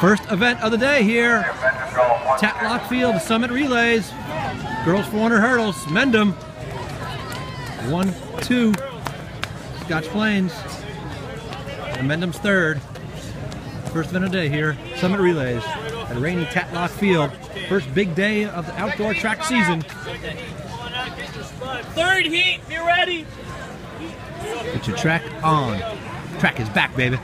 First event of the day here. Tatlock Field Summit Relays. Girls 400 hurdles. Mendham. One, two. Scotch Plains. And Mendham's third. First event of the day here. Summit Relays at rainy Tatlock Field. First big day of the outdoor track season. Third heat, be ready. Get your track on. Track is back, baby.